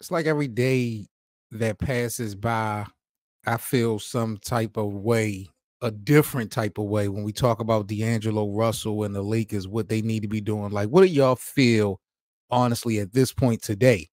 it's like every day that passes by, I feel some type of way, a different type of way when we talk about D'Angelo Russell and the Lakers, what they need to be doing. Like, what do y'all feel, honestly, at this point today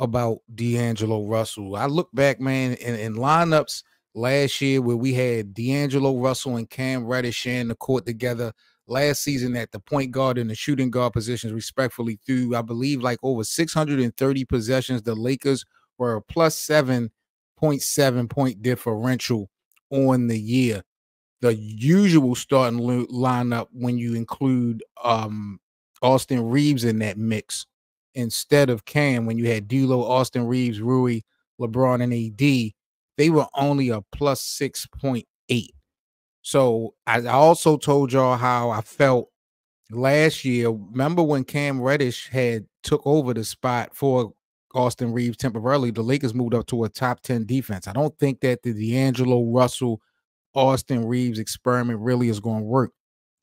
about D'Angelo Russell? I look back, man, in, in lineups last year where we had D'Angelo Russell and Cam Reddish sharing the court together last season at the point guard and the shooting guard positions, respectfully, through I believe like over 630 possessions. The Lakers were a plus 7.7 point differential on the year. The usual starting lineup when you include um, Austin Reaves in that mix instead of Cam, when you had D'Lo, Austin Reaves, Rui, LeBron, and AD, they were only a plus 6.8. So I also told y'all how I felt last year. Remember when Cam Reddish had took over the spot for Austin Reaves temporarily? The Lakers moved up to a top 10 defense. I don't think that the D'Angelo Russell Austin Reaves experiment really is going to work.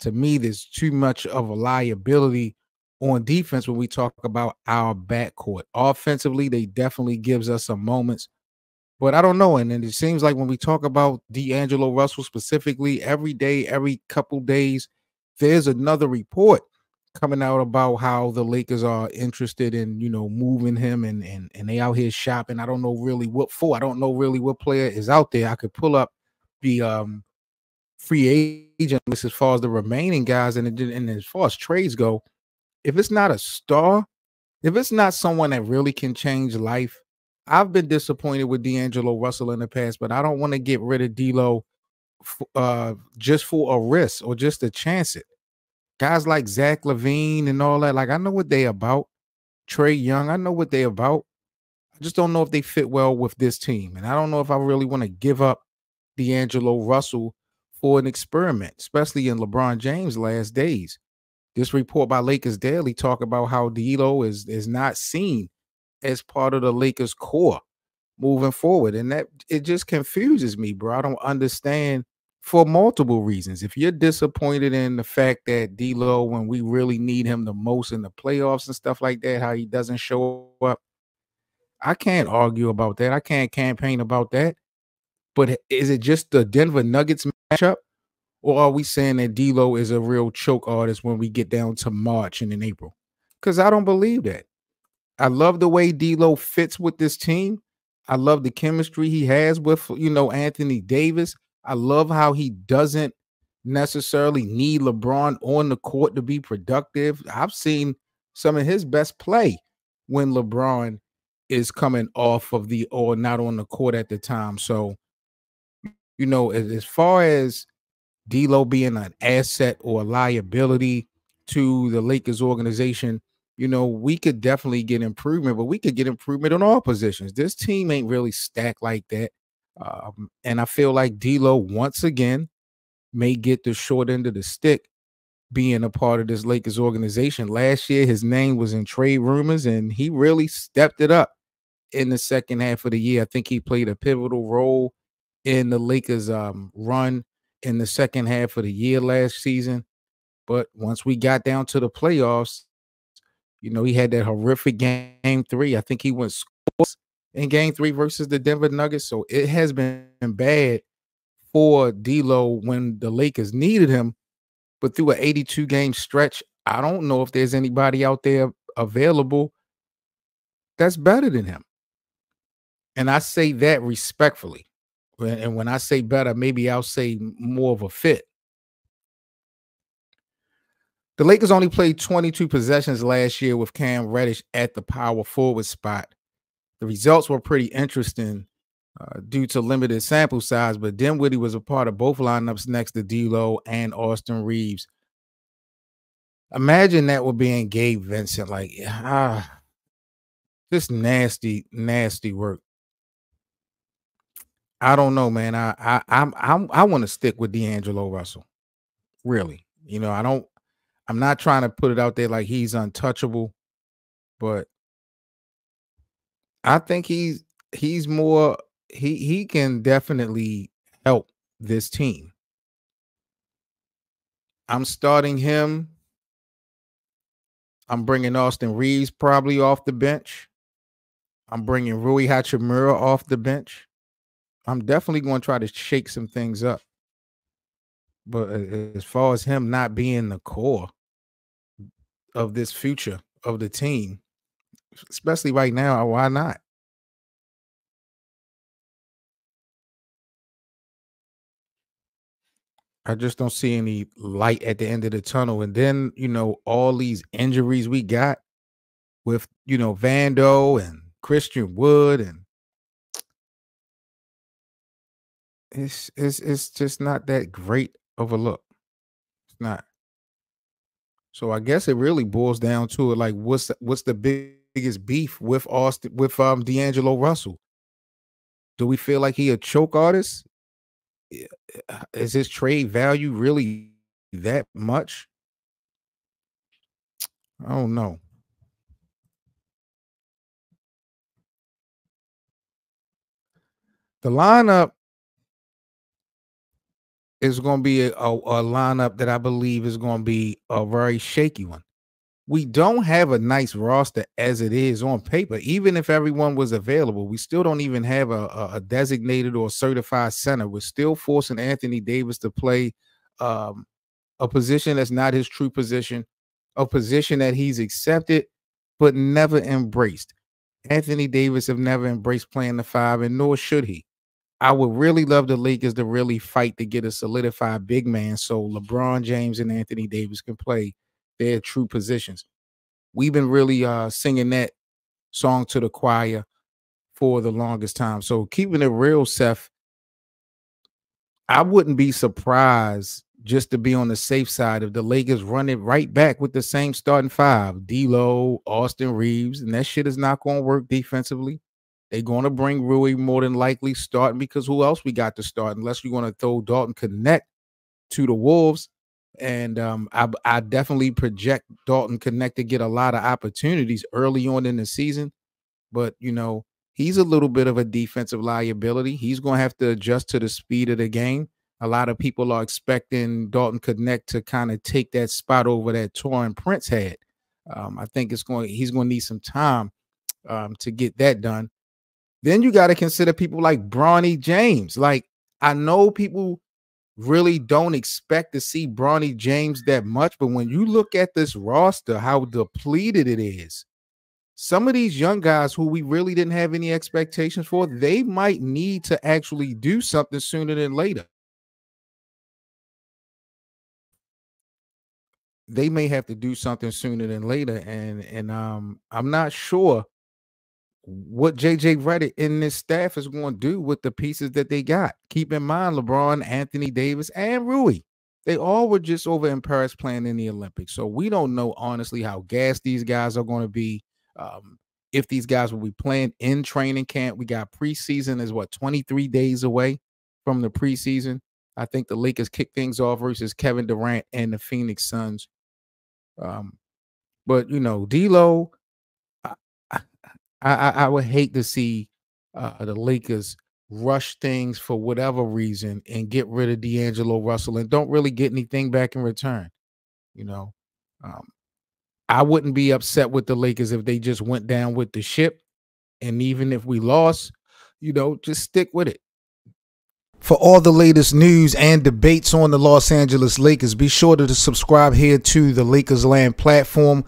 To me, there's too much of a liability on defense when we talk about our backcourt. Offensively, they definitely gives us some moments but I don't know. And then it seems like when we talk about D'Angelo Russell specifically, every day, every couple days, there's another report coming out about how the Lakers are interested in, you know, moving him and and and they out here shopping. I don't know really what for. I don't know really what player is out there. I could pull up the um free agent list as far as the remaining guys and, and as far as trades go. If it's not a star, if it's not someone that really can change life, I've been disappointed with D'Angelo Russell in the past, but I don't want to get rid of D'Lo uh, just for a risk or just to chance it. Guys like Zach LaVine and all that, like I know what they about. Trae Young, I know what they about. I just don't know if they fit well with this team, and I don't know if I really want to give up D'Angelo Russell for an experiment, especially in LeBron James' last days. This report by Lakers Daily talk about how D'Lo is is not seen as part of the Lakers core moving forward. And that it just confuses me, bro. I don't understand for multiple reasons. If you're disappointed in the fact that D'Lo, when we really need him the most in the playoffs and stuff like that, how he doesn't show up, I can't argue about that. I can't campaign about that. But is it just the Denver Nuggets matchup? Or are we saying that D'Lo is a real choke artist when we get down to March and in April? Because I don't believe that. I love the way D'Lo fits with this team. I love the chemistry he has with you know Anthony Davis. I love how he doesn't necessarily need LeBron on the court to be productive. I've seen some of his best play when LeBron is coming off of the or not on the court at the time. So, you know, as, as far as D'Lo being an asset or a liability to the Lakers organization, you know, we could definitely get improvement, but we could get improvement on all positions. This team ain't really stacked like that. Um, and I feel like D'Lo once again may get the short end of the stick being a part of this Lakers organization. Last year, his name was in trade rumors, and he really stepped it up in the second half of the year. I think he played a pivotal role in the Lakers' um, run in the second half of the year last season. But once we got down to the playoffs, you know, he had that horrific game three. I think he went scores in game three versus the Denver Nuggets. So it has been bad for D'Lo when the Lakers needed him. But through an 82 game stretch, I don't know if there's anybody out there available that's better than him. And I say that respectfully. And when I say better, maybe I'll say more of a fit. The Lakers only played 22 possessions last year with Cam Reddish at the power forward spot. The results were pretty interesting uh, due to limited sample size, but Dinwiddie was a part of both lineups next to D'Lo and Austin Reaves. Imagine that would be in Gabe Vincent, like ah, just nasty, nasty work. I don't know, man. I I I'm, I'm I want to stick with D'Angelo Russell. Really, you know, I don't I'm not trying to put it out there like he's untouchable, but I think he's he's more he he can definitely help this team. I'm starting him. I'm bringing Austin Reaves probably off the bench. I'm bringing Rui Hachimura off the bench. I'm definitely going to try to shake some things up. But uh, as far as him not being the core of this future of the team, especially right now, uh, why not? I just don't see any light at the end of the tunnel. And then, you know, all these injuries we got with, you know, Vando and Christian Wood and it's it's it's just not that great of a look. It's not. So I guess it really boils down to it like what's the, what's the biggest beef with Austin with um D'Angelo Russell? Do we feel like he a choke artist? Is his trade value really that much? I don't know. The lineup is going to be a, a, lineup that I believe is going to be a very shaky one. We don't have a nice roster as it is on paper. Even if everyone was available, we still don't even have a, a designated or certified center. We're still forcing Anthony Davis to play um, a position that's not his true position, a position that he's accepted but never embraced. Anthony Davis have never embraced playing the five, and nor should he. I would really love the Lakers to really fight to get a solidified big man so LeBron James and Anthony Davis can play their true positions. We've been really uh singing that song to the choir for the longest time. So keeping it real, Seth, I wouldn't be surprised just to be on the safe side if the Lakers run it right back with the same starting five, D'Lo, Austin Reaves, and that shit is not going to work defensively. They're going to bring Rui more than likely starting because who else we got to start unless you're going to throw Dalton Knecht to the Wolves. And um, I, I definitely project Dalton Knecht to get a lot of opportunities early on in the season. But, you know, he's a little bit of a defensive liability. He's going to have to adjust to the speed of the game. A lot of people are expecting Dalton Knecht to kind of take that spot over that Taurean Prince had. Um, I think it's going. He's going to need some time um, to get that done. Then you got to consider people like Bronny James. Like, I know people really don't expect to see Bronny James that much, but when you look at this roster, how depleted it is, some of these young guys who we really didn't have any expectations for, they might need to actually do something sooner than later. They may have to do something sooner than later, and and um, I'm not sure what JJ Redick and this staff is going to do with the pieces that they got. Keep in mind, LeBron, Anthony Davis, and Rui. They all were just over in Paris playing in the Olympics. So we don't know honestly how gassed these guys are going to be. Um, if these guys will be playing in training camp, we got preseason is what 23 days away from the preseason. I think the Lakers kick things off versus Kevin Durant and the Phoenix Suns. Um, but you know, D'Lo, I, I, I would hate to see uh, the Lakers rush things for whatever reason and get rid of D'Angelo Russell and don't really get anything back in return. You know, um, I wouldn't be upset with the Lakers if they just went down with the ship. And even if we lost, you know, just stick with it. For all the latest news and debates on the Los Angeles Lakers, be sure to subscribe here to the Lakers Land platform